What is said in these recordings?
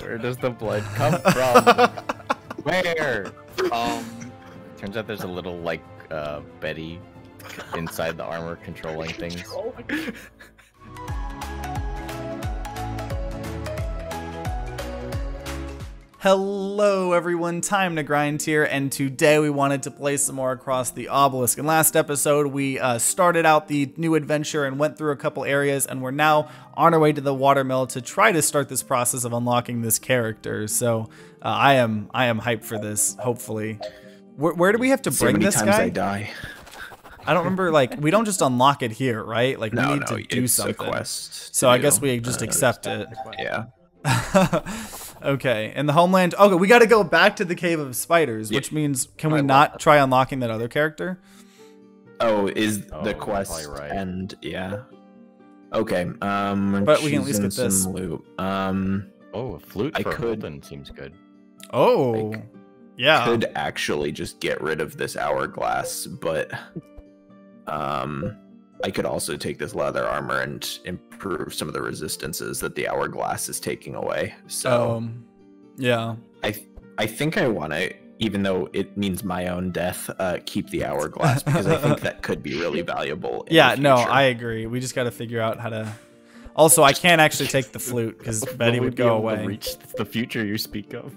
Where does the blood come from? Where? Um, Turns out there's a little like uh, Betty inside the armor controlling things. Hello everyone, time to grind here, and today we wanted to play some more across the obelisk. In last episode, we uh, started out the new adventure and went through a couple areas, and we're now on our way to the watermill to try to start this process of unlocking this character. So uh, I am I am hyped for this. Hopefully, where, where do we have to So bring many this times guy? I die. I don't remember. Like we don't just unlock it here, right? Like No, we need no, to do something. a quest. So to I guess we just Uh, accept it. Yeah. okay, and the homeland. Okay, we got to go back to the cave of spiders, which means can we I not that. try unlocking that other character? Oh, is Oh, the quest right. and yeah. Okay. Um. But we can at least get this. some Loot. Um. Oh, a flute I for could- Holden seems good. Oh, Like, yeah. Could actually just get rid of this hourglass, but um, I could also take this leather armor and improve some of the resistances that the hourglass is taking away. So um, yeah. I th- I think I want to, even though it means my own death, uh, keep the hourglass because I think that could be really valuable. in the Yeah, no. I agree. We just got to figure out how to. Also, I can't actually take the flute because Betty Will we would be go able to away. Reach the future you speak of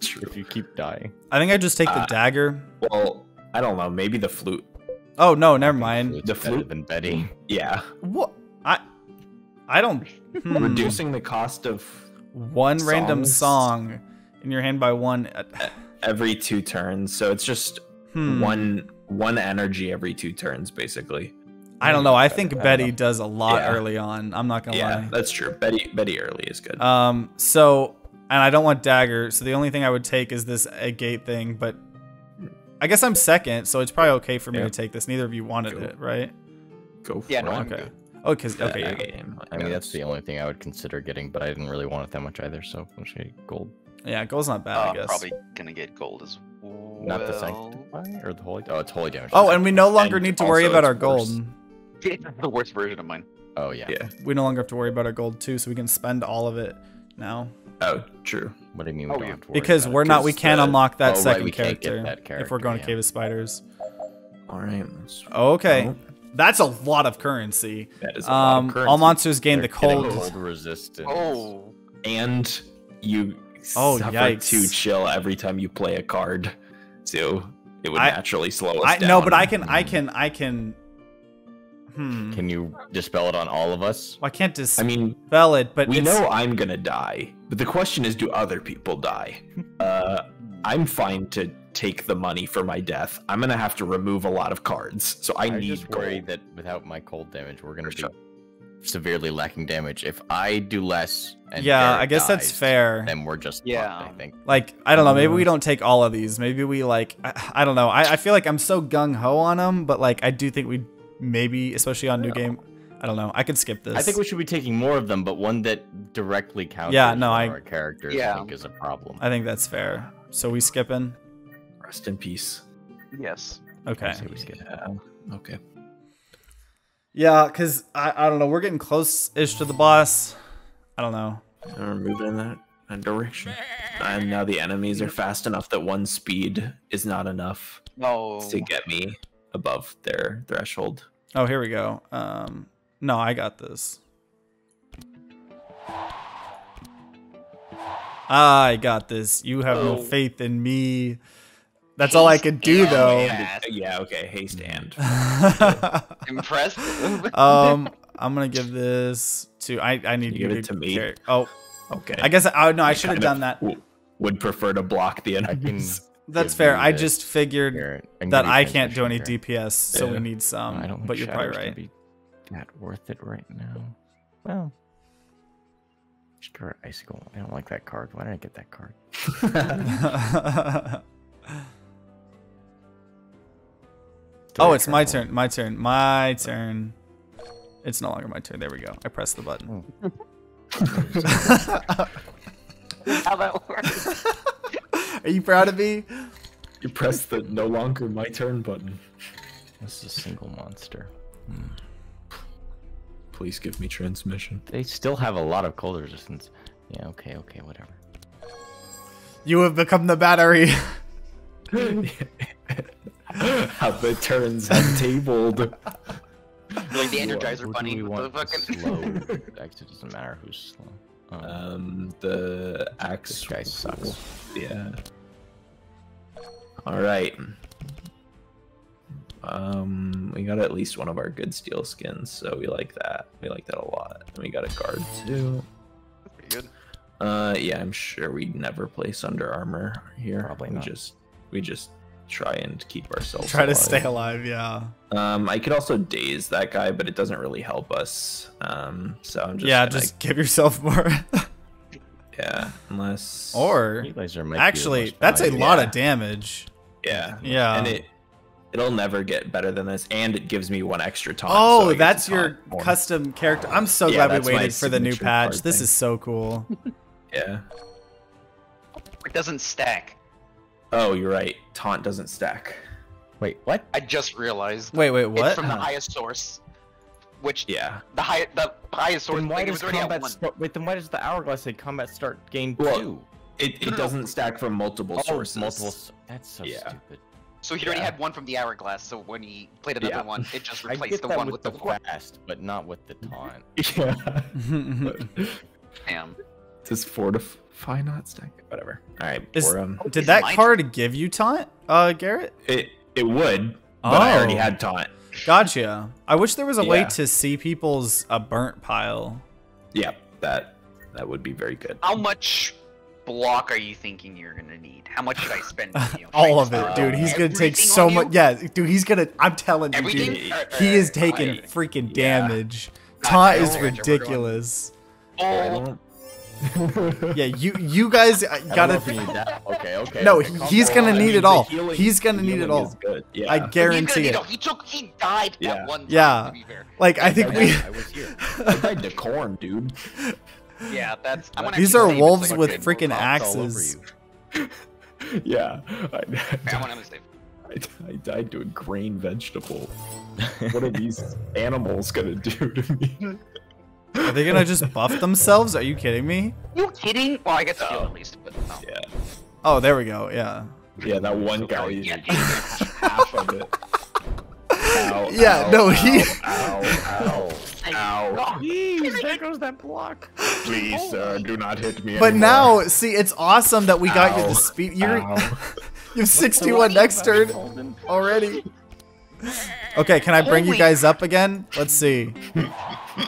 True. if you keep dying. I think I just take the Uh, dagger. Well, I don't know. Maybe the flute. Oh no, never mind. The better flute- than Betty. Yeah, What? I, I don't. hmm. reducing the cost of one random song in your hand by one. uh, every two turns. So it's just Hmm. one one energy every two turns, basically. I don't know. I think I Betty know. does a lot Yeah. early on. I'm not gonna Yeah, lie. that's true. Betty Betty early is good. Um, so, and I don't want dagger, so the only thing I would take is this a gate thing, but I guess I'm second, so it's probably okay for me Yeah. to take this. Neither of you wanted Cool. it, right? Go for yeah, it. no, I'm okay. good. Oh, because Yeah, okay, yeah. okay, I mean, that's the only thing I would consider getting, but I didn't really want it that much either, so I'm just gonna get gold. yeah, gold's not bad, Uh, I guess. probably gonna get gold as well. Not the sanctify or the holy. Oh, it's holy damage. Oh, and we no longer And need to worry about our gold. worse. It's the worst version of mine. oh yeah. Yeah. We no longer have to worry about our gold too, so we can spend all of it now. Oh, true. What do you mean we Oh, don't yeah. have to worry Because about we're not, We can't the- unlock that oh, right, second we can't get character, if we're going to. Cave of Spiders. All right. Let's, Okay, Oh, that's a lot of currency. that is a lot of Um, currency. all monsters gain the They're getting cold. cold resistance. Oh, and you Oh, suffer yikes. to chill every time you play a card, so it would I- naturally slow us I down. no, but I can, I can, I can. Hmm. Can you dispel it on all of us? Well, I can't dispel I mean, it, but we it's, know I'm gonna die, but the question is, do other people die? Uh, I'm fine to take the money for my death. I'm gonna have to remove a lot of cards, so I, I need just worry gold. that without my cold damage, we're gonna For be severely lacking damage. If I do less, and yeah, Garrett I guess that's fair. Then we're just Yeah. fucked, I think. Like, I don't know, maybe we don't take all of these. Maybe we like, I, I don't know. I, I feel like I'm so gung ho on them, but like, I do think we maybe, especially on new game. I don't know. I could skip this. I think we should be taking more of them, but one that directly counts Yeah, no, I- of our characters. Yeah. I think is a problem. I think that's fair. So we skipping. Rest in peace. yes. Okay. I say we skip. Yeah. Okay. Yeah, because I, I don't know. We're getting close-ish to the boss. I don't know. And we're moving in that, that direction. And now the enemies are fast enough that one speed is not enough No. to get me above their threshold. Oh, here we go. Um, no, I got this. I got this. You have no Oh. faith in me. That's all I could do, Yeah, though. Yeah, okay, haste and. Impressive. um, I'm gonna give this to. I I need You give you it to me? Oh, Okay. I guess. I no, I should have done that. Would prefer to block the I enemies. That's fair. I just figured I that I can't do any. DPS, so we need some. I don't but you're probably Shadow's right. Be that worth it right now. Well, Stir icicle. I don't like that card. Why did I get that card? oh, it's my turn. My turn. My turn. It's no longer my turn. There we go. I pressed the button. Oh. How that works. Are you proud of me? you press the no longer my turn button. This is a single monster. Hmm. Please give me transmission. They still have a lot of cold resistance. Yeah, okay, okay, whatever. You have become the battery. How the turns have tabled. Like the Energizer who do Bunny we with the fucking. slow? Actually, it doesn't matter who's slow. Um, Um, the axe this guy sucks. Yeah. All right. Um, we got at least one of our good steel skins, so we like that. We like that a lot. And we got a guard too. Pretty good. Uh, yeah, I'm sure we never place under armor here. Probably we not. just we just try and keep ourselves. Try to stay alive, yeah. Um, I could also daze that guy, but it doesn't really help us. Um, so I'm just yeah, gonna- just give yourself more. yeah, unless or you might actually, that's a valuable. lot of damage. yeah, Yeah. and it it'll never get better than this, and it gives me one extra taunt. Oh, I get to that's your more. custom character. I'm so Yeah, glad we waited for the new patch. This thing. is so cool. Yeah. It doesn't stack. Oh, you're right. Taunt doesn't stack. Wait, what? I just realized. Wait, wait, It's what? from the uh-huh. highest source. Which Yeah. the high the highest source Then why like, it does was combat start? Wait, then why does the hourglass say combat start gain Well, two? It, it no, no. doesn't stack from multiple Oh, sources. multiple. s- That's so Yeah. stupid. So he already Yeah. had one from the hourglass. So when he played another Yeah. one, it just replaced the one with with the the one. fast, but not with the taunt. Yeah. Damn. Does fortify not stack? Whatever. All right. Is- or, um, Did that mine- card give you taunt, uh, Garrett? it it would, but I already Oh. had taunt. Gotcha. I wish there was a way to see people's uh, burnt pile. Yeah, that that would be very good. How much block are you thinking you're gonna need? How much should I spend? on you? Should All of it, dude. He's gonna take so much. Yeah, dude. He's gonna. I'm telling you, Everything? dude. Alright, He is taking alright. freaking Yeah. damage. Taunt I is know, Richard, we're going- ridiculous. Oh, Yeah, you you guys uh, I don't know gotta. if you need that. Okay, okay. No, okay, he's gonna I need mean, it all. healing- He's gonna need it all. good. Yeah. I guarantee it. need- He took. He died Yeah. at one time. Yeah. To be fair. Like I think I we. I was here. I died to corn, dude. Yeah, that's. I'm These are wolves with freaking Popped all over axes. yeah. I, I'm gonna save. I, I died to a grain vegetable. What are these animals gonna do to me? Are they gonna just buff themselves? Are you kidding me? You kidding? Well, I guess No. you oh. at least, but no. Yeah. Oh, there we go. Yeah. Yeah, that one guy Yeah. half of it. Ow, Yeah, ow, no, he- Ow, ow, ow, ow. Jeez, there goes that block. Please, sir, do not hit me But anymore. now, see, it's awesome that we got you Ow. the speed. You're you have 61 next turn already. Okay, can I bring you guys up again? Let's see.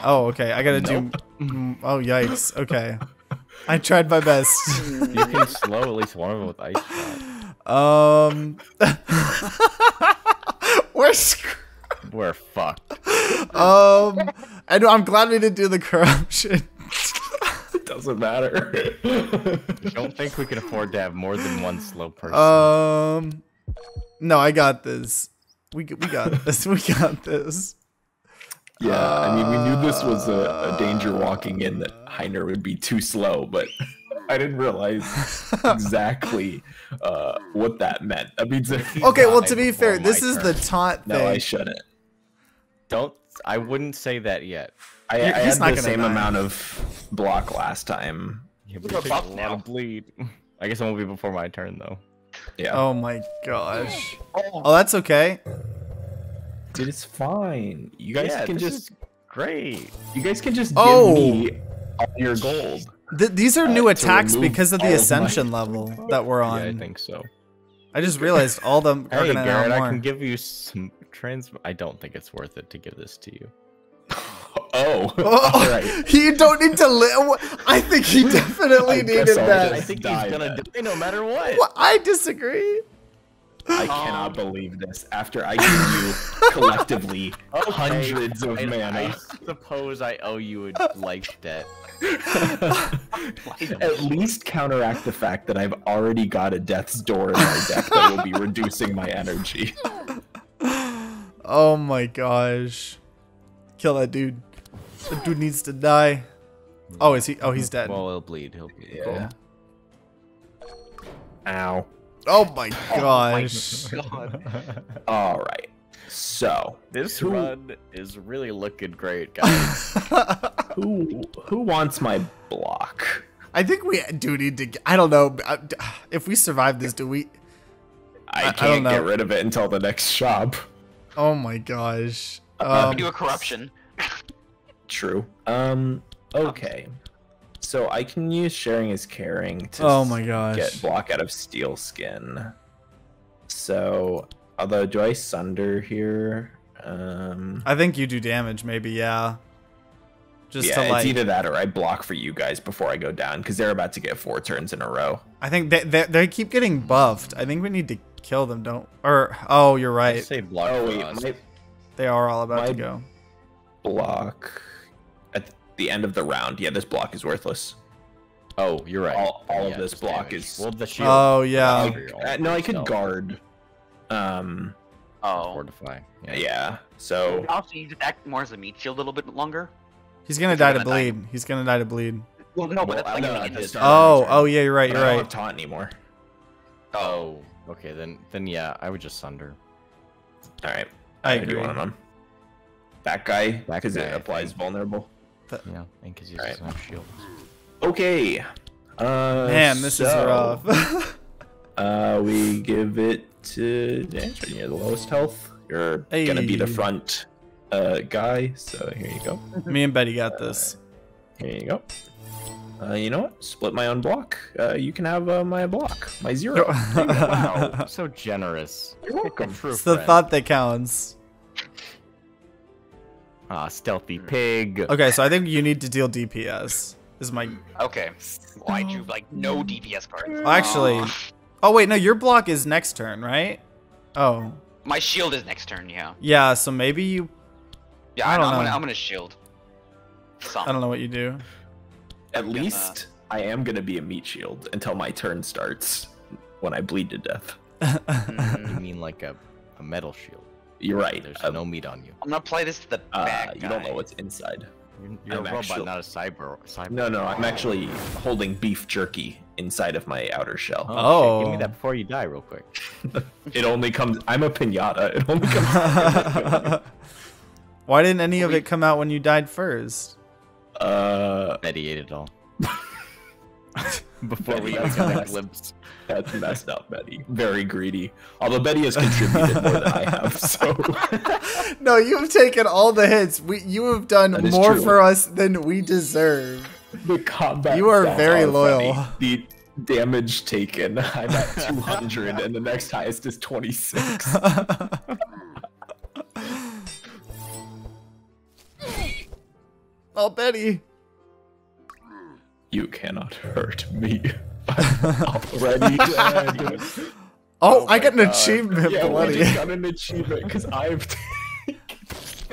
Oh, okay. I gotta do. Mm, Oh, yikes. Okay. I tried my best. You can slow at least one of them with ice shot. Um. We're screwed. We're fucked. Um. I know. I'm glad we didn't do the corruption. it doesn't matter. I don't think we can afford to have more than one slow person. Um. No, I got this. We we got this. We got this. yeah, I mean, we knew this was a, a danger walking in that Heiner would be too slow, but I didn't realize exactly uh, what that meant. That means Okay, well, to be before fair, this my is the turn. taunt no, I shouldn't. Don't. I wouldn't say that yet. I, I had not the same die. amount of block last time. Yeah, Look but at it takes buff a lot now. of bleed. I guess it won't be before my turn though. Yeah, Oh my gosh. Oh, Oh, that's okay. dude, it's fine. You guys yeah, can this just is great. you guys can just Oh. give me all your gold. Th- these are Uh, new attacks because of the all of my- ascension level that we're on. Yeah, I think so. I just realized all them are Hey, gonna Garrett, I can give you some trans. I don't think it's worth it to give this to you. Oh, Oh, all right. You don't need to live. I think he definitely I needed guess that. I think he's gonna then. die no matter what. Well, I disagree. I cannot um, believe this. After I give you collectively Okay, hundreds of I, mana. I suppose I owe you a life debt. At least counteract the fact that I've already got a death's door in my deck that will be reducing my energy. Oh my gosh. Kill that dude. That dude needs to die. Oh, is he? Oh, he's dead. Well, he'll bleed. He'll bleed. Yeah. Ow. Oh my gosh. Oh my God. All right. So, This Who- run is really looking great, guys. who who wants my block? I think we do need to. I don't know. uh, If we survive this, do we? I- I I don't can't get rid of it until the next shop. Oh my gosh. Uh, Um, Do a corruption. True. Um. Okay. So I can use sharing is caring to Oh my gosh. get block out of steel skin. So, although do I sunder here? Um. I think you do damage, maybe. Yeah. Just yeah, to it's like. either that or I block for you guys before I go down because they're about to get four turns in a row. I think they, they they keep getting buffed. I think we need to kill them. Don't. Or oh, you're right. say block Oh wait, my They are all about to go. block at the end of the round. Yeah, this block is worthless. Oh, you're right. all- all of this block damage. is- well the shield. Oh yeah. Uh, Uh, no, I could Yourself. guard. Um. Oh. Fortify. Yeah. Yeah. So Also, you just act more as a meat shield a little bit longer. He's gonna If die you're to gonna die. bleed. He's gonna die to bleed. Well, no, but Well, that's I like know in at the the start. start. Oh, oh yeah, you're right. You're right. I don't right. have taunt anymore. Oh, okay. Then then yeah, I would just sunder. All right. I can do agree. one of them. That guy, That because guy, it applies think. vulnerable. Yeah, and because he Alright. doesn't shield. Okay. Uh, Man, this is rough. Uh, we give it to Dancer. You're the lowest health. You're gonna be the front uh, guy. So here you go. Me and Betty got this. Here you go. Uh, you know what? Split my own block. Uh, you can have uh, my block, my zero. Wow, so generous. You're welcome. It's the friend. thought that counts. Ah, stealthy pig. Okay, so I think you need to deal DPS. Is my Okay. Why do drew like no DPS cards. Well, actually- Oh wait, no, your block is next turn, right? Oh. my shield is next turn. Yeah. Yeah, so maybe you Yeah. I I don't am know. gonna, I'm gonna shield. Some. I don't know what you do. At I'm gonna- least I am gonna be a meat shield until my turn starts when I bleed to death. You Mm, mean like a, a metal shield? You're right. There's Uh, no meat on you. I'm gonna play this to the uh, bad you don't know what's inside. You're, you're a robot, actually- not a cyber. cyber. No, no, I'm actually holding beef jerky inside of my outer shell. Oh, shit, give me Oh. that before you die, real quick. It only comes. I'm a pinata. It only comes. Why didn't any of We- it come out when you died first? Uh, Betty ate it all. Before we Betty, even got a that's- glimpse. that's messed up, Betty. Very greedy. Although Betty has contributed more than I have, so no, you've taken all the hits. We you have done more true. for us than we deserve. the combat. You are stats very funny. loyal. The damage taken, I'm at 200, and the next highest is 26. Oh, Betty. You cannot hurt me. I'm already dead. Oh, Oh I my got an God. achievement, yeah, we bloody. just got an achievement because I've.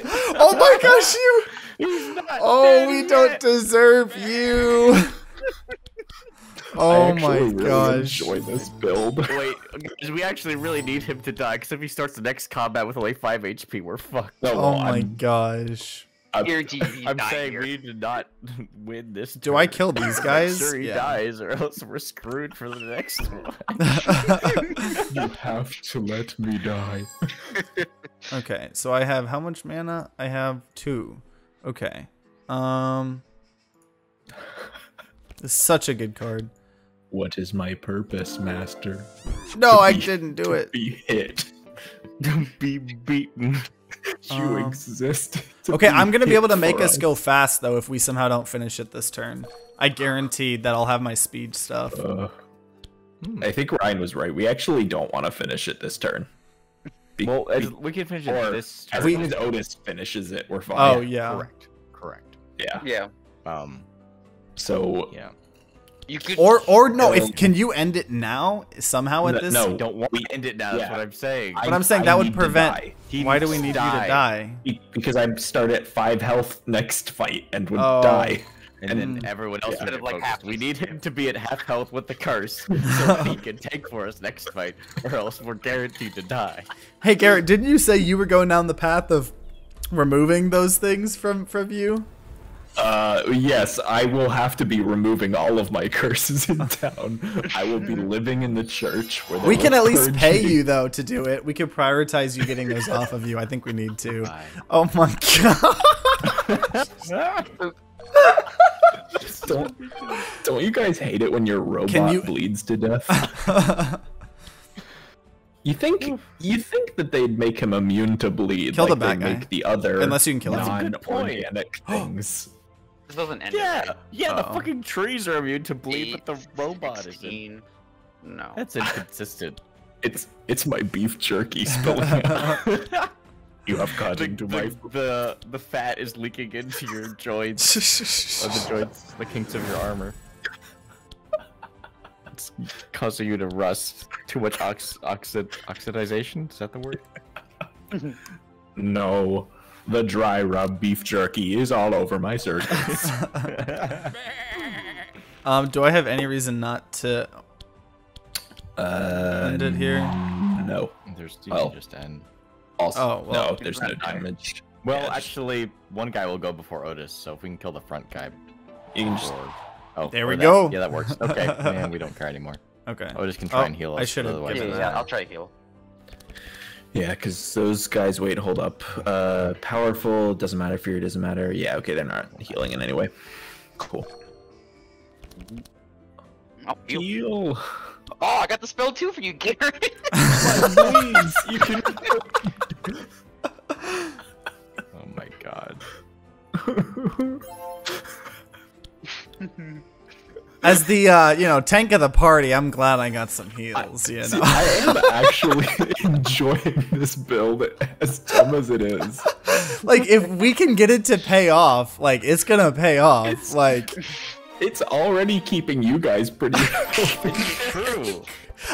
oh my gosh, you. He's not Oh, we don't deserve you. I Oh actually my really gosh. Enjoy this build. Wait, we actually really need him to die, because if he starts the next combat with only 5 HP, we're fucked. No, Oh well, my I'm, gosh. I'm, Here, GV, I'm saying here. we did not win this. Do I kill these guys? sure he Yeah. dies, or else we're screwed for the next one. you have to let me die. okay, so I have how much mana? I have two. Okay. Um. This is such a good card. What is my purpose, Master? No, I be- didn't do to it. Be hit. Don't be beaten. You Um, exist. Okay, I'm gonna be able to make for us go fast though if we somehow don't finish it this turn. I guarantee that I'll have my speed stuff. Uh, Hmm. I think Ryan was right. We actually don't want to finish it this turn. Be- Well, be- we can finish it this turn. as turn. long as Otis finishes it, we're fine. Oh yeah. Correct. Correct. yeah. Yeah. Um. So Yeah. You could. Or or no, if can you end it now somehow at No- this? no. We don't want we- to end it now. That's what I'm saying. But I'm saying that would prevent- Why do we needs need you to die? Be- because I start at five health next fight and would Oh. die. And, And- then mm. everyone else yeah. would have like, focused. half We need him to be at half health with the curse, so that he can take for us next fight, or else we're guaranteed to die. Hey Garrett, didn't you say you were going down the path of removing those things from from you? Uh, yes, I will have to be removing all of my curses in town. I will be living in the church. Where We can at least purge pay you though to do it. We could prioritize you getting those off of you. I think we need to. Fine. Oh my god. don't don't you guys hate it when your robot Can you- bleeds to death? You think you think that they'd make him immune to bleed? Kill the like bad guy. Make the other Unless you can kill him. That's a good point. non-organic things. This doesn't end. it, Yeah, right? yeah. Uh-oh. The oh. fucking trees are immune to bleed, but the Eight, robot isn't. No. That's inconsistent. It's it's my beef jerky spilling out. You have got the, into my the, the the fat is leaking into your joints, or the joints, the kinks of your armor. It's causing you to rust. Too much ox oxid oxidization. Is that the word? No, the dry rub beef jerky is all over my circuits. um, do I have any reason not to uh, end it here? No. There's you Well. can just end. Also, Oh, well, no, there's no damage. Well, Yeah, just- actually, one guy will go before Otis, so if we can kill the front guy. You can just before- Oh, There we that- go. Yeah, that works. Okay, man, we don't care anymore. Okay. Otis can try Oh, and heal us. I should've Yeah, yeah. I'll try to heal. Yeah, because those guys. Wait, hold up. Uh, powerful doesn't matter. Fear doesn't matter. Yeah, okay, they're not healing in any way. Cool. Oh, heal. Heal. oh, I got the spell too for you, Garrett. Please, you can. Oh my god. As the uh, you know tank of the party, I'm glad I got some heals. You See, know. I am actually enjoying this build as dumb as it is. like if we can get it to pay off, like it's gonna pay off. It's- like It's already keeping you guys pretty healthy. True.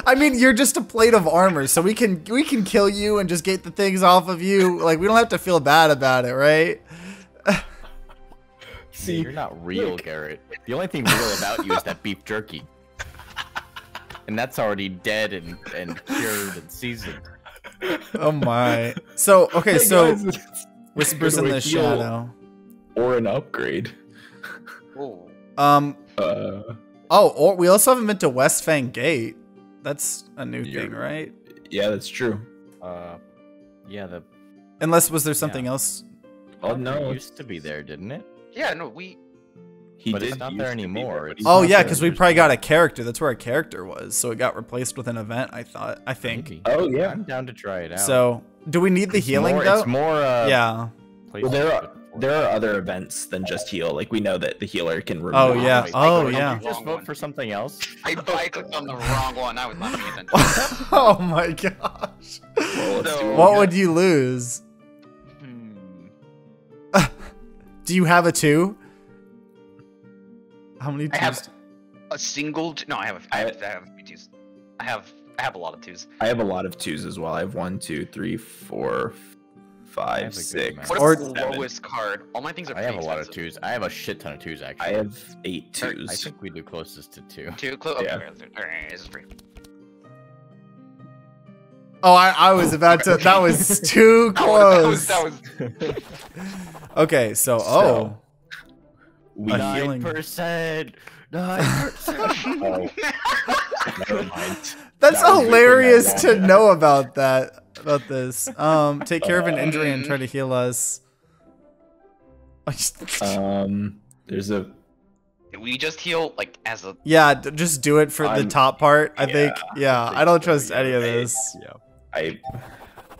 I mean, you're just a plate of armor, so we can we can kill you and just get the things off of you. Like we don't have to feel bad about it, right? See, you're not real, look. Garrett. The only thing real about you is that beef jerky. And that's already dead and, and cured and seasoned. Oh my. So okay, Hey, so guys, whispers in the shadow. Or an upgrade. oh, Um. Uh, Oh, or we also haven't been to West Fang Gate. That's a new thing, right? yeah, that's true. Uh, yeah, the Unless was there something Yeah. else? Oh no, it no, used to be there, didn't it? Yeah, no, we. he but it's not there to be anymore. but Oh yeah, because we probably got a character. That's where a character was, so it got replaced with an event. I thought. I think. Maybe. Oh yeah. I'm down to try it out. So, do we need the It's healing more, though? It's more. Uh, yeah. Well, there are there are other events than just heal. Like we know that the healer can remove. Oh yeah. Wait, Oh wait, yeah. Just vote one. for something else? I, I clicked on the wrong one. I was not paying attention. oh my gosh. Well, let's do No. it What again. would you lose? Do you have a two? How many twos? I have twos? a single. T- no, I have. A, I I- have. I have twos. I have. I have a lot of twos. I have a lot of twos as well. I have one, two, three, four, I have a five, good six. amount. What Or- is the lowest card? All my things are. I have a pretty lot of twos. I have a shit ton of twos actually. I have eight Or- twos. I think we do closest to two. Two. Clo- okay, Yeah. okay, Alright, this is free. Oh, I, I was about to. That was too close. That was. That was Okay, so So, oh, we A Nine healing- percent. Nine percent. oh, never mind. that's that was the thing I hilarious to know about that. About this. Um, take care of an injury and try to heal us. Um, there's a we just heal like as a. yeah, d- just do it for the I'm- top part. I yeah, think. Yeah, think I don't trust any of Right. this. Yeah. I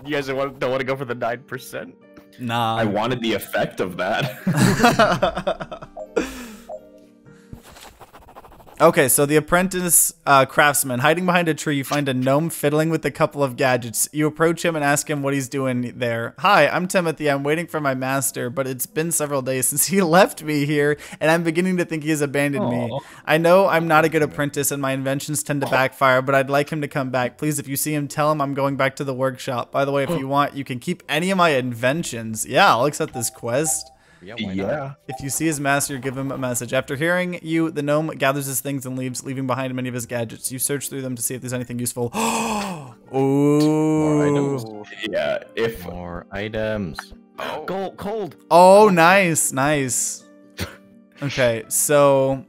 You guys don't want, don't want to go for the nine percent? Nah. I wanted the effect of that. okay, so the apprentice uh, craftsman hiding behind a tree, you find a gnome fiddling with a couple of gadgets. You approach him and ask him what he's doing there. Hi, I'm Timothy. I'm waiting for my master, but it's been several days since he left me here, and I'm beginning to think he has abandoned me. I know I'm not a good apprentice, and my inventions tend to backfire, but I'd like him to come back. Please, if you see him, tell him I'm going back to the workshop. By the way, if you want, you can keep any of my inventions. Yeah, I'll accept this quest. Yeah. Why not? yeah. If you see his master, give him a message. After hearing you, the gnome gathers his things and leaves, leaving behind many of his gadgets. You search through them to see if there's anything useful. Ooh. items. Yeah. If More items. Oh. Gold, cold. Oh, nice, nice. Okay, so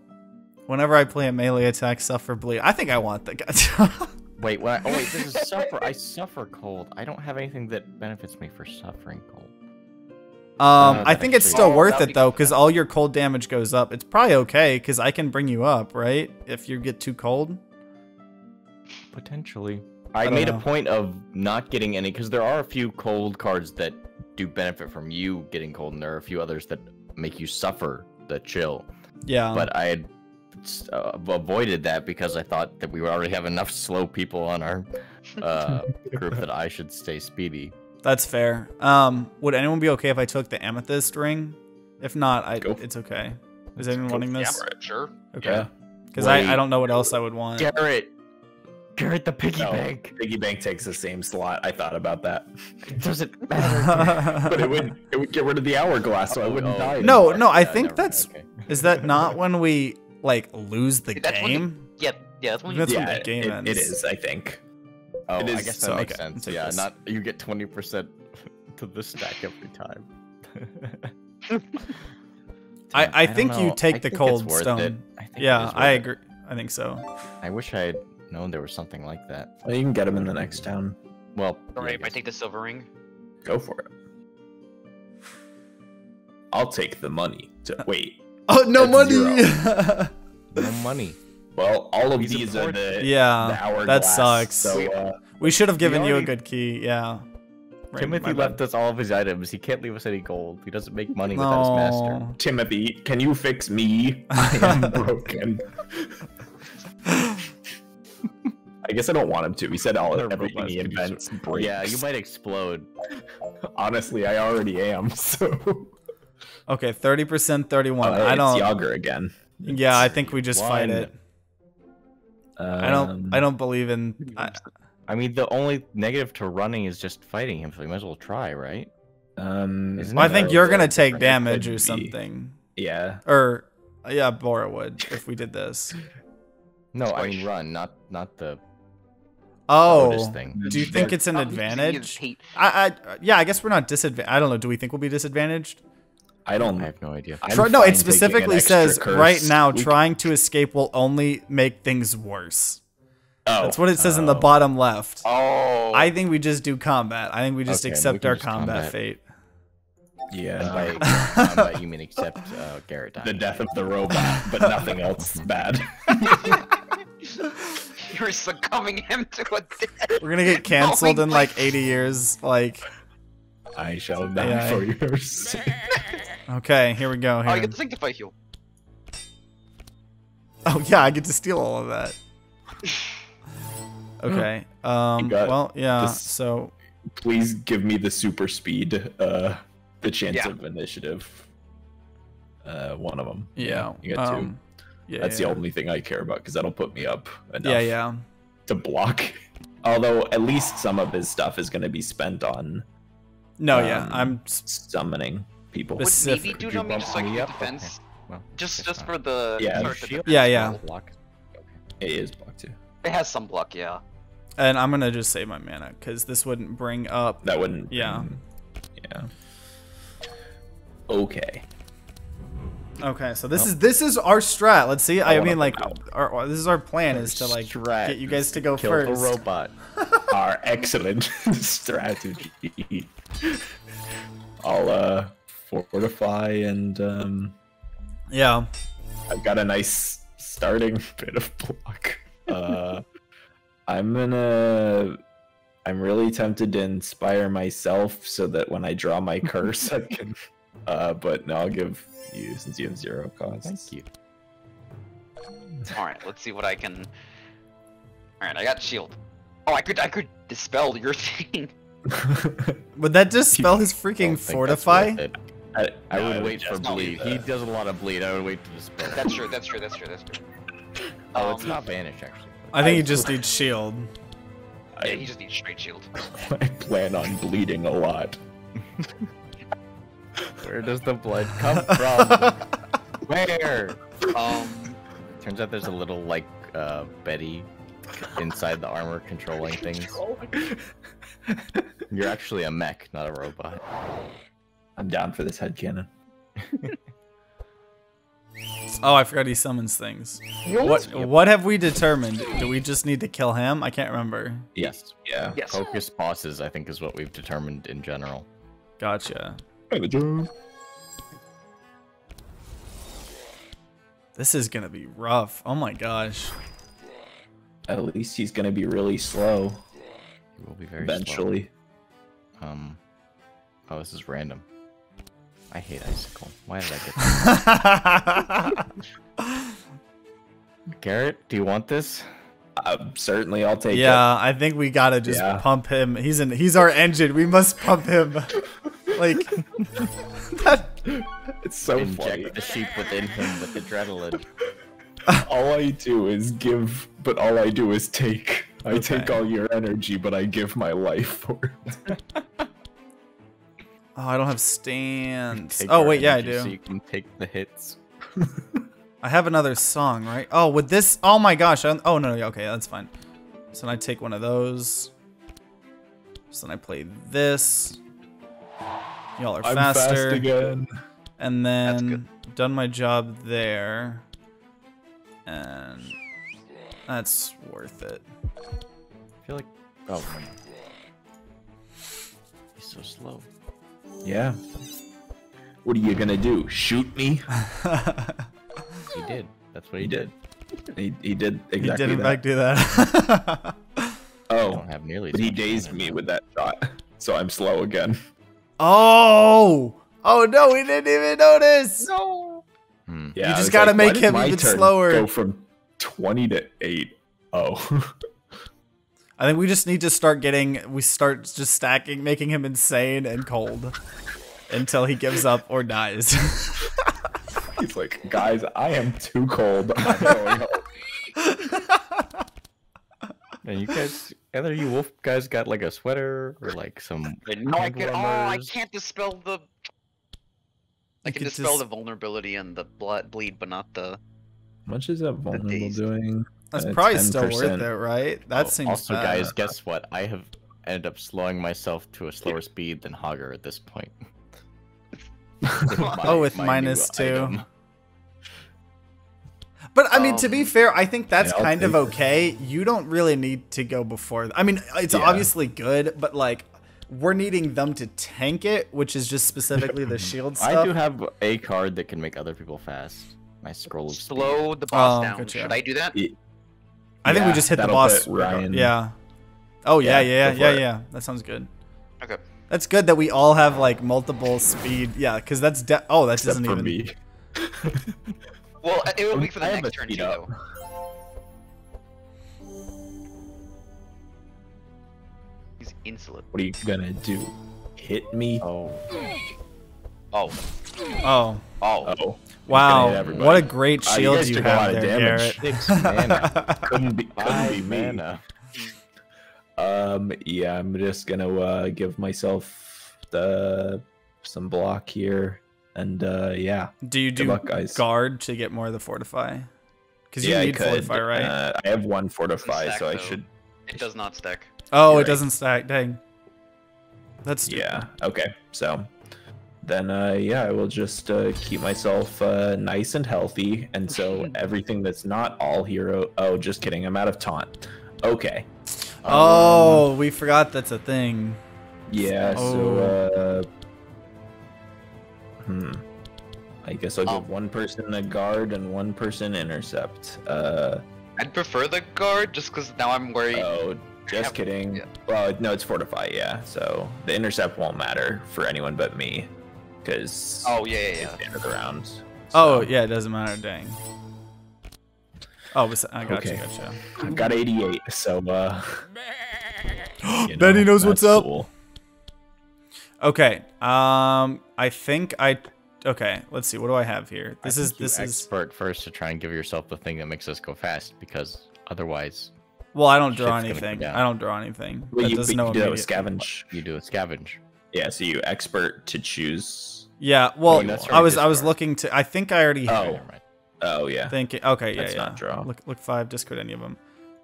whenever I play a melee attack, suffer bleed. I think I want the guy. Wait, what? Oh wait, this is suffer. I suffer cold. I don't have anything that benefits me for suffering cold. Um, I think it's still worth it though, because all your cold damage goes up. It's probably okay, because I can bring you up, right? If you get too cold. Potentially. I, don't made know. a point of not getting any because there are a few cold cards that do benefit from you getting cold, and there are a few others that make you suffer the chill. Yeah. But I had uh, avoided that because I thought that we already have enough slow people on our uh, group that I should stay speedy. That's fair. Um, would anyone be okay if I took the amethyst ring? If not, I Go. it's okay. Is anyone Go wanting Yeah, this? sure. Okay. Yeah. Because I, I don't know what else I would want. Garrett, Garrett, the piggy No, bank. Piggy bank takes the same slot. I thought about that, It doesn't matter. but it would it would get rid of the hourglass, so I wouldn't Oh, die. No, anymore. no, I Yeah, think never that's- okay. Is that not when we like lose the That's when you- game? Yeah, yeah, that's when you That's when the game it- ends. it is. I think. Oh, It I is- guess so, that makes okay, sense. take Yeah, this. not you get twenty percent to the stack every time. I, Damn, I don't think you take I the cold stone. I think Yeah, I worth it. agree. I think so. I wish I had known there was something like that. Well, you can get them in the next town. Well, Alright, yeah, if I take the silver ring. Go for it. I'll take the money. To, wait. Oh no That's money. no money. Well, all of He's a these are poor- the yeah, the hourglass. that sucks. So uh, we should have given you a good key. Yeah. Timothy my bad. left us all of his items. He can't leave us any gold. He doesn't make money without his master. Timothy, can you fix me? I am broken. I guess I don't want him to. He said all Other everything robots he invents breaks. Yeah, you might explode. Honestly, I already am. So Okay, thirty percent, thirty-one. Uh, I it's don't. Yager again. Yeah, I think we just fight One. It. I don't. Um, I don't believe in. I, I mean, the only negative to running is just fighting him, so we might as well try, right? Um, well, I think you're gonna take damage could or be. something. yeah. Or yeah, Bora would if we did this. No, I mean run, not not the Oh, thing. do you think it's an Um, you just advantage? I, I yeah, I guess we're not disadvantaged. I don't know. Do we think we'll be disadvantaged? I don't. I have no idea. I'm Try- no, it specifically says curse. right now We- trying to escape will only make things worse. Oh, That's what it says in the Oh. bottom left. Oh. I think we just do combat. I think we just Okay, accept can our just combat, combat. fate. And yeah. by combat, you mean accept uh, Garrett dying. the death of the robot, but nothing else is bad. You're succumbing him to a death. We're gonna get canceled Oh in like 80 years. Like, I shall die Yeah. for your sake. Okay, here we go. Oh, you Here. get the sanctify heal. Oh yeah, I get to steal all of that. Okay. Um. Well, yeah. this- So Please give me the super speed, uh, the chance Yeah. of initiative. Uh, one of them. yeah. you got two. um, Yeah. That's yeah. the only thing I care about because that'll put me up enough Yeah, yeah. to block. Although at least some of his stuff is going to be spent on No, yeah. Um, I'm. summoning people. Would maybe Specific. do Would you not mean just like me the up? Okay. defense. Well, Just just not. for the Yeah, the Yeah, yeah. roll. Block. It is block too. It has some block, yeah. And I'm gonna just save my mana because this wouldn't bring up. That wouldn't. Yeah. Yeah. Okay. Okay, so this is this is our strat. Let's see. I wanna mean, like, our, our- this is our plan is to like Strat get you guys to go Kill first. the robot. Our excellent strategy. I'll uh fortify and um Yeah. I've got a nice starting bit of block. Uh I'm gonna I'm really tempted to inspire myself so that when I draw my curse I can uh but no I'll give you since you have zero costs. Thank you. Alright, let's see what I can. Alright, I got shield. Oh, I could I could dispel your thing. Would that dispel his freaking fortify? Worth it. I, I no, would wait for bleed. He does a lot of bleed. I would wait to dispel. That's true, that's true, that's true, that's true. Oh, it's Um, not vanish actually. I think I- he just needs shield. Yeah, he just needs straight shield. I plan on bleeding a lot. Where does the blood come from? Where? Um, Turns out there's a little like uh, Betty inside the armor controlling things. You're actually a mech, not a robot. I'm down for this headcanon. Oh, I forgot he summons things. What what have we determined? Do we just need to kill him? I can't remember. Yes. Yeah. yes. Focus bosses, I think, is what we've determined in general. Gotcha. This is gonna be rough. Oh my gosh. At least he's gonna be really slow It will be very slow. eventually. Um. Oh, this is random. I hate icicle. Why did I get that? Garrett, do you want this? Uh, certainly, I'll take yeah, I think we gotta just Yeah. pump him. He's an he's our engine. We must pump him. Like that, it's so Inject funny. the sheep within him with adrenaline. all I do is give, but all I do is take. I take all your energy, but I give my life for it. Oh, I don't have stands. Oh wait, yeah, I do. So you can take the hits. I have another song, right? Oh, with this. Oh my gosh. I, oh no, no, okay, that's fine. So then I take one of those. So then I play this. Y'all are I'm fast faster. again. and then done my job there. And that's worth it. I feel like. Oh. never mind. He's so slow. Yeah. What are you gonna do? Shoot me? He did. That's what he, He did. did. He, he did he exactly did in that. fact do that. I oh, don't have nearly. but he dazed me with that shot, so I'm slow again. oh! Oh no, we didn't even notice! Hmm. Yeah, I just gotta like, make him even slower. Go from twenty to eight. Oh, I think we just need to start getting we start just stacking, making him insane and cold until he gives up or dies. he's like, guys, I am too cold. I'm going home. And you guys, either you wolf guys got like a sweater or like some. No, I can, oh, I can't dispel the. I can dispel dis- the vulnerability and the blood bleed, but not the. How much is that vulnerable doing? That's Uh, probably still worth it, right? That Oh, seems Also, bad. guys, guess what? I have ended up slowing myself to a slower speed than Hogger at this point. With Oh, with minus two. item. But I mean, to be Um, fair, I think that's Yeah, kind of take it. okay. You don't really need to go before. I mean, it's Yeah. obviously good, but like, we're needing them to tank it, which is just specifically the shield stuff. I do have a card that can make other people fast. My scroll of speed. Slow the boss Oh, down. gotcha. Should I do that? I think we just hit the boss. Ryan- Yeah. Oh yeah, Yeah, yeah, yeah, yeah. That sounds good. Okay. That's good that we all have like multiple speed. Yeah, because that's de- oh that Except doesn't for even. me. Well, it will be for the I next turn too, up. though. He's insolent. What are you gonna do? Hit me? Oh, Oh, Oh oh. Oh, he's gonna wow! What a great Uh, you shield you, took a lot have there, damage. Garrett. six mana. couldn't be, couldn't be me. mana. Um, yeah, I'm just gonna uh, give myself the some block here, and uh, yeah, Do you good do luck, guys. guard to get more of the fortify? Because you yeah, need could. fortify, right? Uh, I have one fortify, stack, so I though. should. It does not stack. oh, you're it right. doesn't stack. Dang. That's stupid. Yeah. Okay. So then, uh, yeah, I will just uh, keep myself uh, nice and healthy, and so everything that's not all hero. Oh, just kidding. I'm out of taunt. Okay. Oh, we forgot that's a thing. Yeah. Oh. So. Uh, hmm. I guess I'll Oh. give one person a guard and one person intercept. Uh, I'd prefer the guard just because now I'm worried. oh, just kidding. yeah. Well, no, it's fortify. Yeah. So the intercept won't matter for anyone but me, because oh yeah, yeah, it's yeah. the end of the round. Oh yeah, it doesn't matter. Dang. Oh, bes- I got Okay. you. Gotcha. I got 88. So uh, you Benny knows what's up. cool. Okay. Um, I think I. Okay, let's see. What do I have here? This I is think you this is. expert first to try and give yourself the thing that makes us go fast, because otherwise Well, I don't draw Shit's gonna go anything. I don't draw anything. Well, that you, does no you do that with scavenge. you do a scavenge. Yeah, so you expert to choose. Yeah. Well, Wait, that's I was I was looking to. I think I already. Oh. Never mind. Oh yeah. Thinking. Okay. Yeah. That's yeah. not draw. Look. Look. Five. Discard any of them.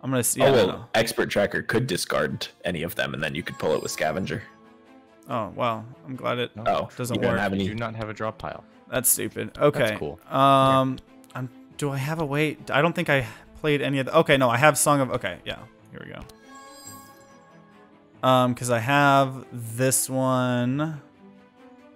I'm gonna see. oh well, expert tracker could discard any of them, and then you could pull it with scavenger. Oh wow. I'm glad it No, Oh, doesn't you don't work. have you any. do not have a drop pile. That's stupid. Okay. That's cool. Um, I'm. Do I have a way? I don't think I played any of the. Okay, no, I have Song of. Okay, yeah. Here we go. Um, because I have this one.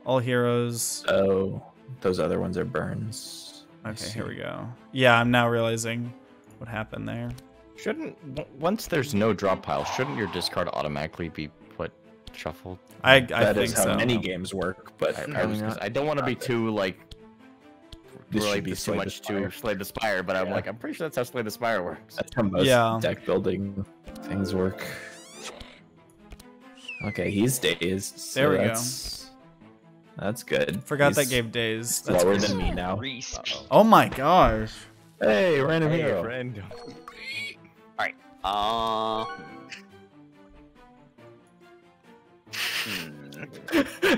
All heroes. Oh, those other ones are burns. Okay, here we go. Yeah, I'm now realizing what happened there. Shouldn't once there's no drop pile, shouldn't your discard automatically be put shuffled? I I That think is how so. many games work, but I, I, was, not. I don't want to be too like This really be be too much to Slay the Spire, but I'm like I'm pretty sure that's how Slay the Spire works. That's how most Yeah. deck building things work. Okay, he's dazed. so There we go. That's, That's good. Forgot that He's gave days. That's lower than me now. Reese. Oh my gosh. Hey, random Hey, hero. friend. Uh. Hmm.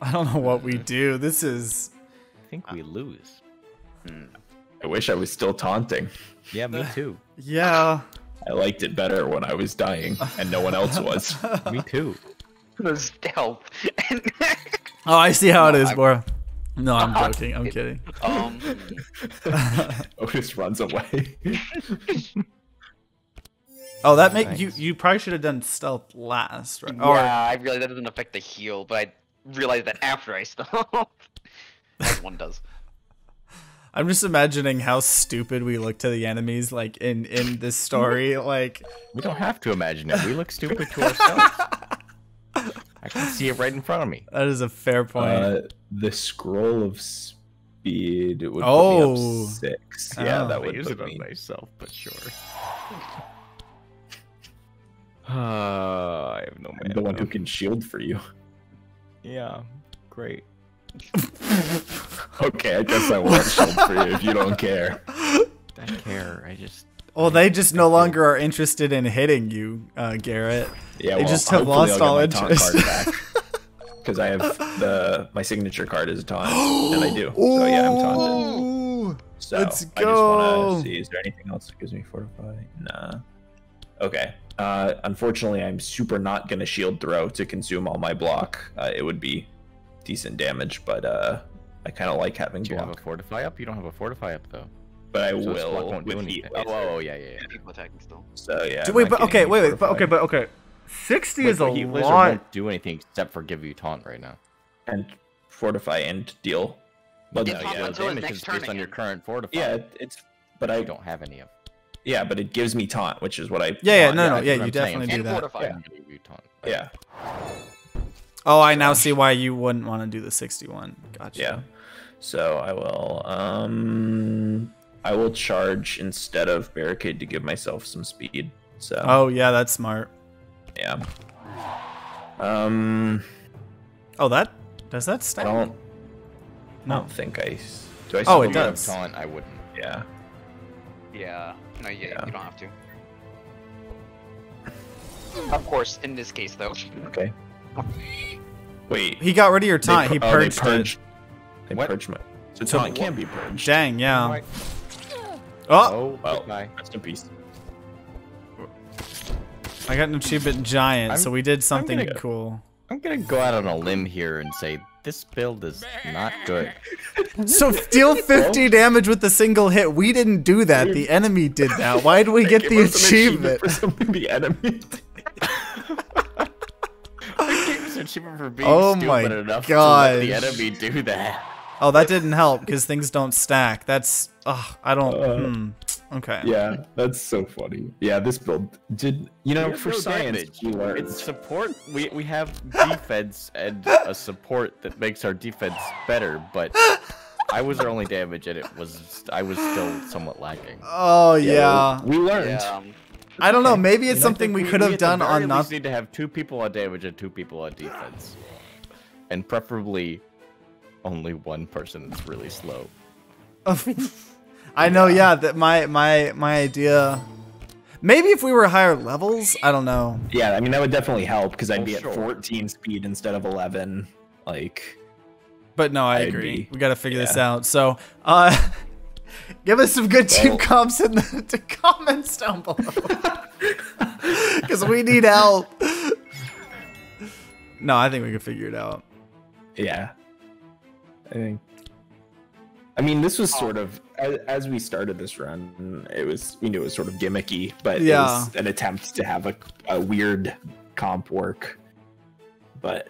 I don't know what we do. This is I think we lose. Hmm. I wish I was still taunting. Yeah, me too. yeah. I liked it better when I was dying and no one else was. me too. The stealth. Oh, I see how it is, I'm- Bora. No, I'm joking. I'm kidding. um. Ottis runs away. Oh, that make you you probably should have done stealth last, right? Yeah, Or I realized that doesn't affect the heal, but I realized that after I stopped. As one does. I'm just imagining how stupid we look to the enemies like in in this story like We don't have to imagine it. We look stupid to ourselves. I can see it right in front of me. that is a fair point. Uh, the scroll of speed would put me Oh. up six. Yeah, Oh. that I would use put it me. myself, but sure. Uh, I have no I'm the one who can shield for you. Yeah, great. Okay, I guess I won't shield for you if you don't care. Don't care. I just. Well, they just no longer are interested in hitting you, uh, Garrett. Yeah, They well, just have lost I'll all get my interest. Because I have the my signature card is a taunt, and I do. So yeah, I'm taunted. So Let's go. I just go. want to see. Is there anything else that gives me fortify? Nah. Okay. Uh, unfortunately, I'm super not gonna shield throw to consume all my block. Uh, it would be decent damage, but uh, I kind of like having Do you have a fortify up? You don't have a fortify up though. But I So will won't with anything. heat Oh, oh, oh, yeah, yeah, yeah. People attacking still. So yeah. Do- I'm wait, but okay, wait, wait, but okay, but okay. 60 is a But Heat Laser lot. won't do anything except for give you taunt right now. and fortify and deal. But Yeah, no, taunt yeah, until damage is based on your current fortify. yeah, it's. But I don't have any of. yeah, but it gives me taunt, which is what I. Yeah, yeah, no, no, yeah, you definitely do that. fortify. Yeah. Give you taunt. Yeah, Oh, I now see why you wouldn't want to do the 61. Gotcha. yeah. So I will. Um, I will charge instead of barricade to give myself some speed. So Oh, yeah, that's smart. yeah. Um, Oh, that does that I don't. I No. don't think I. s- Do I? Oh, still it If have does. Taunt, I wouldn't. Yeah. Yeah. No, yeah, Yeah. you don't have to. Of course, in this case, though. Okay. Wait. He got rid of your they taunt. He pur- oh, purged, they purged. They What? purged my. So So taunt what- can be purged. Dang, yeah. Right. Oh, Oh, well. goodbye. Rest in peace. I got an achievement giant, I'm- so we did something gonna- cool. I'm gonna go out on a limb here and say this build is not good. So deal 50 damage with a single hit. We didn't do that. The enemy did that. Why did we get Give the us an achievement? for something the enemy. achievement for being Oh stupid my enough to let the enemy do that. Oh, that didn't help because things don't stack. That's, oh, I don't, Uh, hmm. Okay. Yeah, that's so funny. Yeah, this build did you know We for no science damage. we. It's support. We we have defense and a support that makes our defense better, but I was our only damage and it was I was still somewhat lacking. Oh, yeah. we learned. Yeah. Um, I don't know. Maybe it's And something think we could have at the done very on least not. need to have two people on damage and two people on defense, and preferably only one person that's really slow. I know, yeah. That my my my idea. Maybe if we were higher levels, I don't know. Yeah, I mean that would definitely help because I'd Oh, be at sure. 14 speed instead of 11. Like, But no, I I'd agree. be- we got to figure this out. So, uh, give us some good team Well- comps in the, the comments down below, because we need help. No, I think we can figure it out. yeah, I think. I mean, this was sort of as, as we started this run. It was we knew it was sort of gimmicky, but Yeah. it was an attempt to have a, a weird comp work. But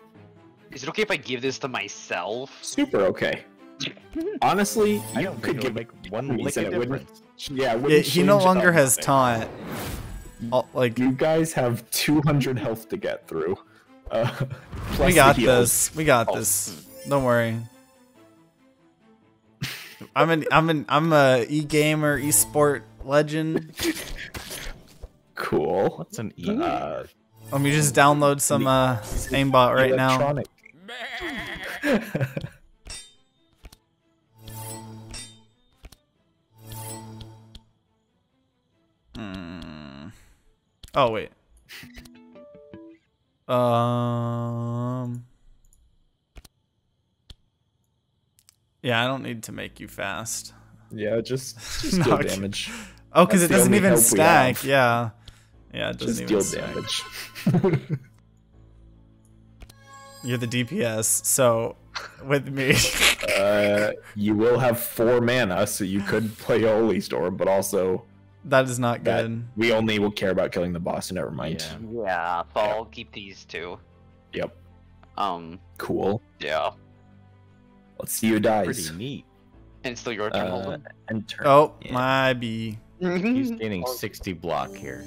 Is it okay if I give this to myself? Super okay. Honestly, I you could give it'll one reason lick of it wouldn't- difference. Yeah, it wouldn't he no longer has anything. taunt. All- like You guys have 200 health to get through. Uh, plus we got this. We got Oh. this. Don't worry. I'm an I'm an I'm a e gamer esport legend. Cool. What's an E? Uh, Let me just download some uh aimbot right now. electronic. Hmm. Oh wait. Um. Yeah, I don't need to make you fast. yeah, just just deal damage. Oh, because it doesn't even stack. Yeah. Yeah, it doesn't Just even deal stack. damage. You're the DPS, so with me. uh, you will have four mana, so you could play Holy Storm, but also that is not that good. we only will care about killing the boss. So never mind. Yeah. Yeah, so I'll keep these two. Yep. Um, Cool. yeah. Let's see who dies. Pretty neat. And it's still your turn, Uh, Holden. and turn. Oh, Yeah. my B. He's gaining 60 block here.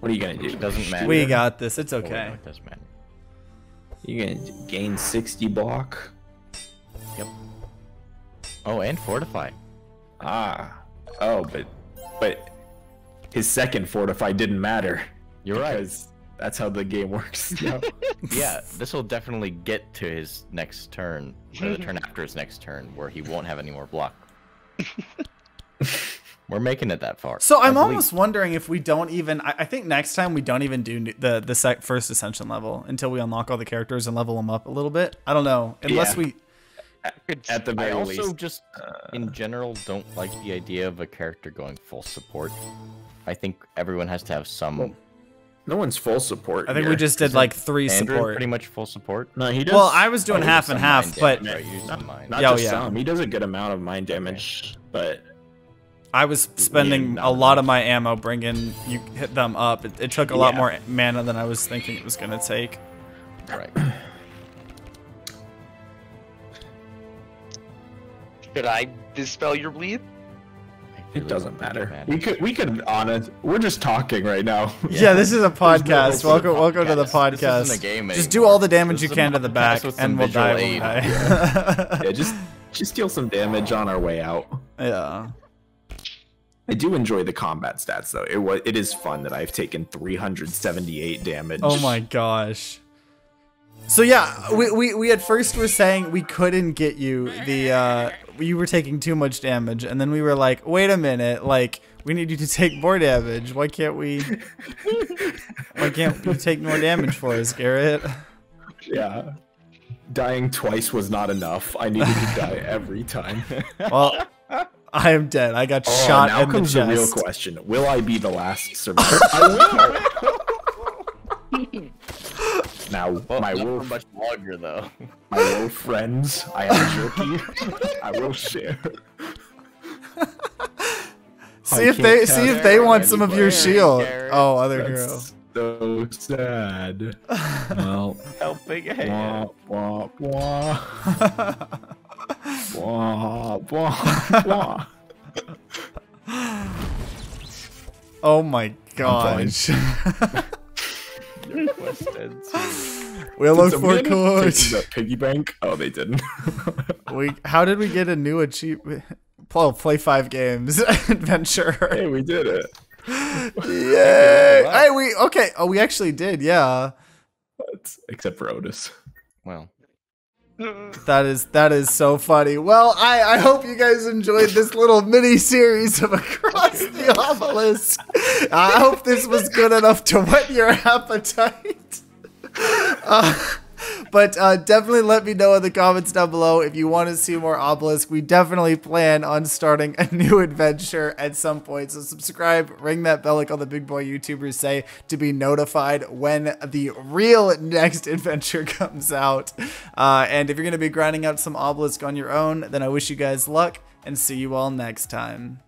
What are you gonna do? It doesn't matter. We got this. It's Oh, no, okay. it does matter. You gonna gain 60 block? Yep. Oh, and fortify. Ah. Oh, but but his second fortify didn't matter. You're right. Because that's how the game works. now. Yeah, this will definitely get to his next turn, or the turn after his next turn, where he won't have any more block. We're making it that far. So I I'm almost wondering if we don't even. I, I think next time we don't even do the the sec, first ascension level until we unlock all the characters and level them up a little bit. I don't know unless Yeah. we. At the very I very also least. just, uh, in general, don't like the idea of a character going full support. I think everyone has to have some. Well, No one's full support. I think we just did like three Andrew support. pretty much full support. No, he does. Well, I was doing Oh, half and half, mind but damage, right? You use some not Yeah, oh, just yeah. some. He does a good amount of mind damage, but I was spending a lot of my ammo bringing you hit them up. It, it took a lot Yeah. more mana than I was thinking it was gonna take. Right. Should I dispel your bleed? I it really doesn't don't think it matter. We could we could honest. We're just talking right now. Yeah, this is a podcast. hope for welcome, the welcome to the podcast. This isn't a game Just do all the damage This you can to the back, and we'll die. We'll aid. die. yeah, just just deal some damage on our way out. yeah. I do enjoy the combat stats though. It was it is fun that I've taken 378 damage. Oh my gosh. So yeah, we, we, we at first were saying we couldn't get you the uh you were taking too much damage and then we were like, "Wait a minute, like we need you to take more damage. Why can't we Why can't you take more damage for us, Garrett?" Yeah. Dying twice was not enough. I needed to die every time. Well, I am dead. I got Oh, shot now in the comes the, real question: Will I be the last survivor? I will. Now, Well, my not wolf, much longer though. my wolf friends, I have jerky. I will share. see I if they see if they want some of your shield. Oh, other hero. So sad. Well, Helping hand. wah, wah, wah. wah, wah, wah. Oh my fine. gosh. Twisted. we look Did for somebody coach. the piggy bank. Oh, they didn't. We how did we get a new achievement? Oh, play five games adventure. hey, we did it. Yeah. Hey, we okay. Oh, we actually did. Yeah. That's- except for Ottis. Well, That is that is so funny. Well, I I hope you guys enjoyed this little mini series of across the obelisk. I hope this was good enough to whet your appetite. Uh, but uh, definitely let me know in the comments down below if you want to see more obelisk. We definitely plan on starting a new adventure at some point. So subscribe, ring that bell like all the big boy YouTubers say to be notified when the real next adventure comes out. Uh, and if you're going to be grinding out some obelisk on your own, then I wish you guys luck and see you all next time.